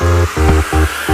oh